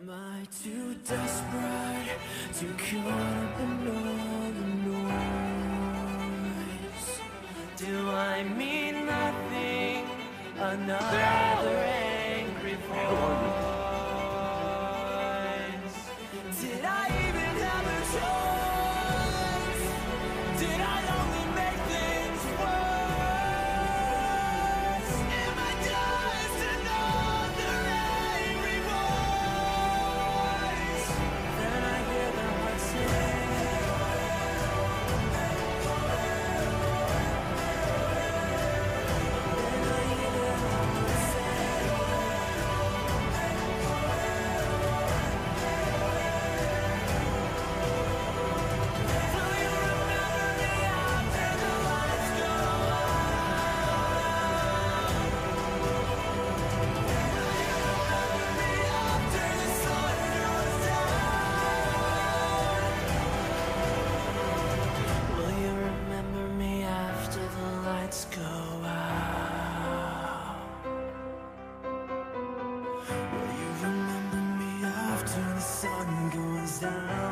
Am I too desperate to caught up in the noise? Do I mean nothing? Another angry voice. down.